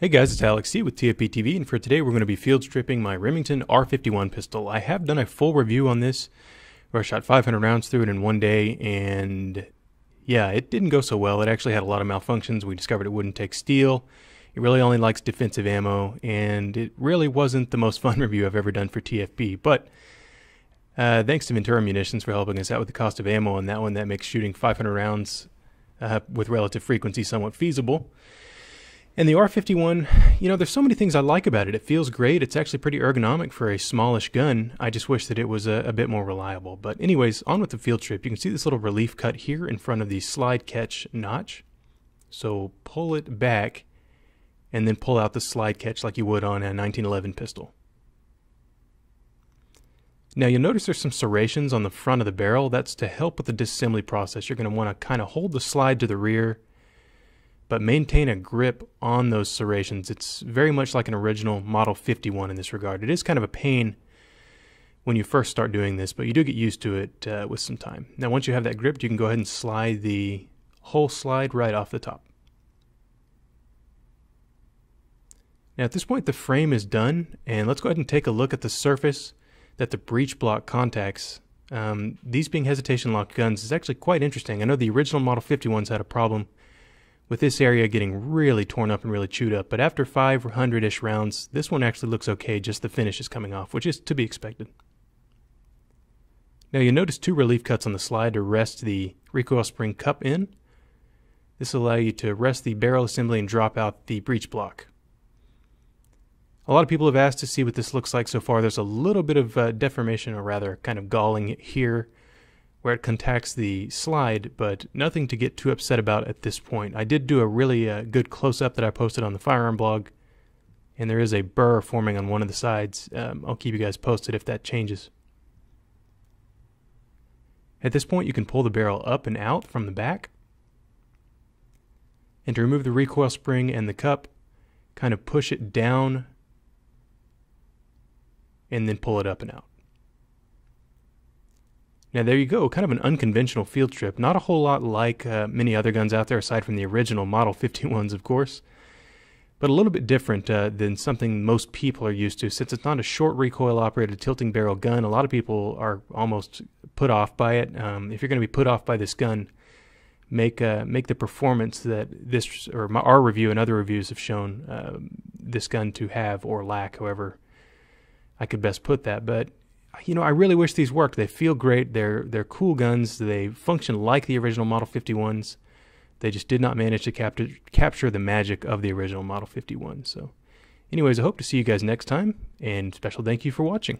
Hey guys, it's Alex C with TFB TV, and for today we're going to be field stripping my Remington R51 pistol. I have done a full review on this, where I shot 500 rounds through it in one day, and yeah, it didn't go so well. It actually had a lot of malfunctions. We discovered it wouldn't take steel. It really only likes defensive ammo, and it really wasn't the most fun review I've ever done for TFB. But uh, thanks to Ventura Munitions for helping us out with the cost of ammo on that one, that makes shooting 500 rounds uh, with relative frequency somewhat feasible. And the R51, you know, there's so many things I like about it. It feels great. It's actually pretty ergonomic for a smallish gun. I just wish that it was a, a, bit more reliable. But anyways, on with the field strip. You can see this little relief cut here in front of the slide catch notch. So pull it back and then pull out the slide catch like you would on a 1911 pistol. Now you'll notice there's some serrations on the front of the barrel. That's to help with the disassembly process. You're going to want to kind of hold the slide to the rear but maintain a grip on those serrations. It's very much like an original Model 51 in this regard. It is kind of a pain when you first start doing this, but you do get used to it uh, with some time. Now, once you have that gripped, you can go ahead and slide the whole slide right off the top. Now, at this point, the frame is done, and let's go ahead and take a look at the surface that the breech block contacts. Um, these being hesitation lock guns is actually quite interesting. I know the original Model 51s had a problem with this area getting really torn up and really chewed up. But after 500-ish rounds, this one actually looks okay, just the finish is coming off, which is to be expected. Now you'll notice two relief cuts on the slide to rest the recoil spring cup in. This will allow you to rest the barrel assembly and drop out the breech block. A lot of people have asked to see what this looks like so far. There's a little bit of uh, deformation, or rather kind of galling here where it contacts the slide, but nothing to get too upset about at this point. I did do a really uh, good close-up that I posted on the firearm blog, and there is a burr forming on one of the sides. Um, I'll keep you guys posted if that changes. At this point, you can pull the barrel up and out from the back. And to remove the recoil spring and the cup, kind of push it down and then pull it up and out. Now there you go, kind of an unconventional field strip. Not a whole lot like uh, many other guns out there, aside from the original Model 51s, of course. But a little bit different uh, than something most people are used to. Since it's not a short recoil operated tilting barrel gun, a lot of people are almost put off by it. Um, if you're going to be put off by this gun, make uh, make the performance that this or my, our review and other reviews have shown uh, this gun to have or lack, however I could best put that. But you know, I really wish these worked. They feel great. They're they're cool guns. They function like the original Model 51s. They just did not manage to capture capture the magic of the original Model 51. So, anyways, I hope to see you guys next time, and special thank you for watching.